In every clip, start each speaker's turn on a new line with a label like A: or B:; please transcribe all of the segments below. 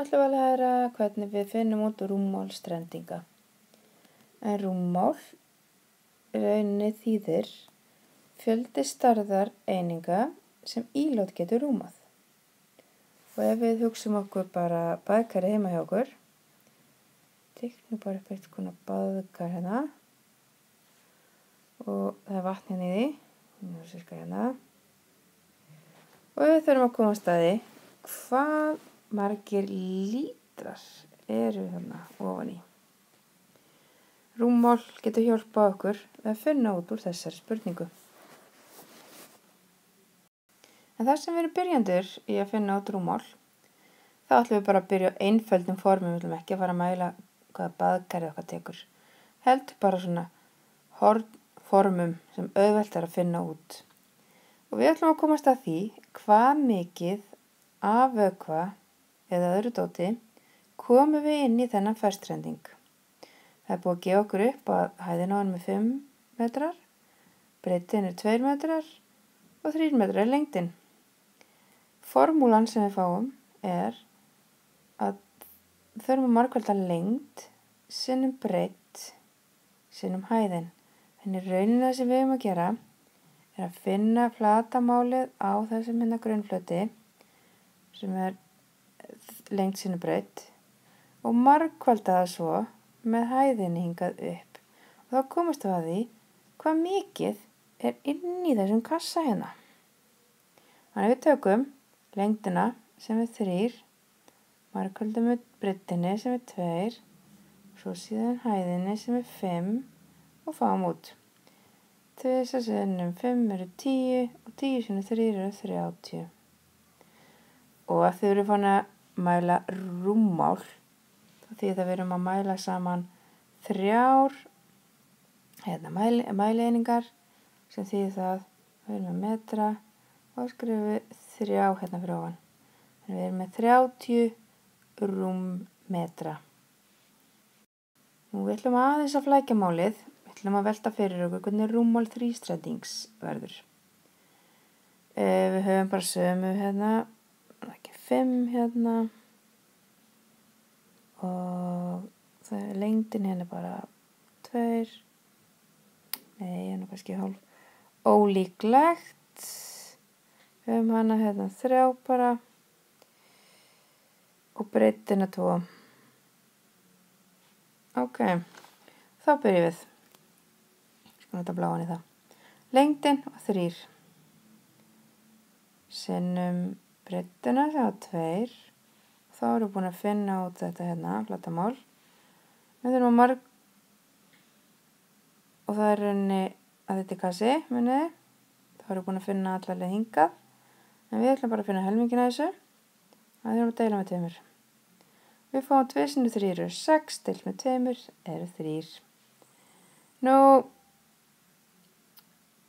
A: ætlum við að læra hvernig við finnum út rúmmálstrendinga. En rúmmál rauninni þýðir fjöldi starðar eininga sem ílát getur rúmað. Og ef við hugsum okkur bara baðkari heima hjá okkur, teiknum bara upp eitt konar baðkar hérna og það er vatn hérna í því, nú sérska hérna. Og við þurfum að koma að staði hvað margir lítrar eru hérna ofan í. Rúmmál getur hjálpað okkur að finna út úr þessari spurningu. En þar sem við erum byrjandur í að finna út rúmmál, þá ætlum við bara að byrja á einföldum formum, við ætlum ekki að fara að mæla hvaða baðkari okkar tekur. Heldur bara svona formum sem auðvelt er að finna út. Og við ætlum að komast að því hvað mikið af vökva eða öðru dóti komum við inn í þennan færstrending. Það er búið að gefa okkur upp að hæðin á hann með 5 metrar, breytin er 2 metrar og 3 metrar er lengdin. Formúlan sem við fáum er að þurfum að markvelda lengd, sinnum breytt, sinnum hæðin. Þannig raunin það sem við höfum að gera er að finna flatamálið á þessum hérna grunnflöti sem er lengt sinnum breytt og markvelda það svo með hæðinni hingað upp. Og þá komast við að því hvað mikið er inn í þessum kassa hérna. Þannig við tökum lengdina sem er þrýr, markvöldum með bryttinni sem er tveir, svo síðan hæðinni sem er fimm og fáum út. Þess að sinnum fimm eru tíu og tíu sinni þrýr eru þrjáttíu. Og að þau eru fann að mæla rúmmál, því það við erum að mæla saman þrjár hérna, mæli, mæleiningar sem þýðir það við erum með metra og skrifum við þrjá hérna fyrir ofan. Við erum með 30 rúmmetra. Nú við ætlum aðeins að flækja málið. Við ætlum að velta fyrir okkur hvernig rúmmál þrýstrætings verður. Eh, við höfum bara sömu hérna, ekki 5 hérna. Og það er lengdin hérna bara 2 nei, hérna kannski hálf ólíklegt. Við höfum hana hérna þrjá bara. Og breytina tvo. Ok þá byrjum við. Sko þetta bláan í það. Lengdin og þrýr sinnum breytina sem var tveir þá erum við búin að finna út þetta hérna, flatamál. Við þurfum að marg og það er rauninni að þetta er kassi, muniði. Þá erum við búin að finna allarlega hingað. En við ætlum bara að finna helmingina þessu. Það þurfum að deila með tveimur. Við fáum 2 sinu 3 eru 6, deilt með tveimur eru 3. Nú,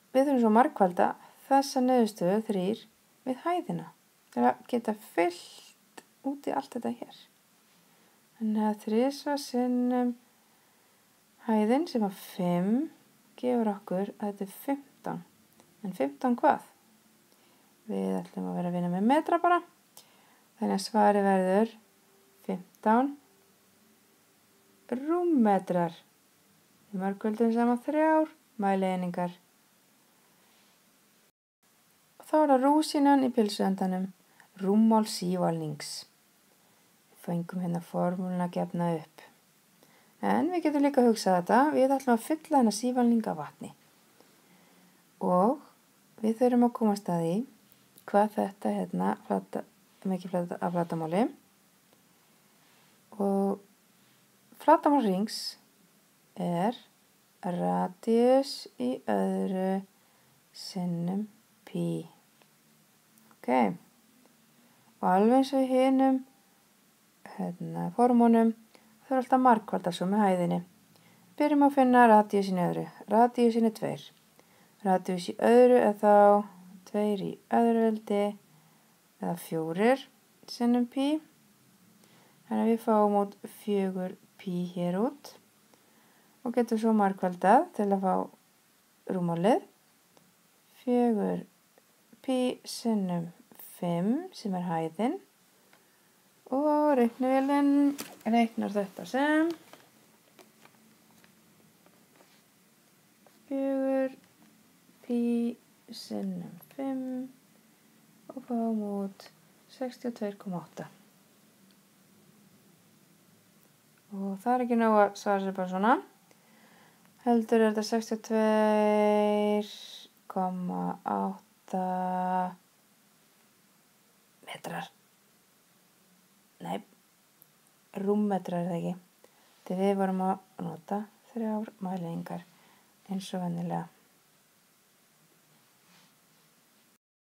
A: við þurfum svo margkvalda þessa neðustöðu 3 við hæðina. Er að geta fyllt út í allt þetta hér. Þannig að þrísva sinnum hæðin sem var 5 gefur okkur að þetta er 15. En 15 hvað? Við ætlum að vera að vinna með metra bara. Þannig að svari verður 15 rúmmetrar. Í margvöldum saman þrjár mæleiningar. Og þá er það rúsinan í pilsuendanum rúmmál sívalnings fengum hérna formúluna að gefna upp. En við getum líka að hugsa þetta, við ætlum að fylla hérna sívalninga vatni. Og við þurfum að komast að því hvað þetta hérna, flata, mikið flata af flatamáli. Og flatamál rings er radius í öðru sinnum pi. Ok, og alveg eins og hinnum hérna, formúnum þau eru alltaf markvaldar svo með hæðinni. Byrjum að finna radíusin í öðru. Radíusin er 2. Radíus í öðru er þá 2 í öðru veldi eða 4 sinnum pí. Þannig að við fáum út 4 pí hér út og getum svo markvaldað til að fá rúmálið. 4 pí sinnum 5 sem er hæðin. Og reiknivélinn reiknar þetta sem fjögur pí sinnum 5 og fáum út 62,8 og það er ekki nóg að svara sér bara svona. Heldur er þetta 62,8 metrar nei rúmmetrar er það ekki. Þegar við vorum að nota þrjár mælingar eins og vennilega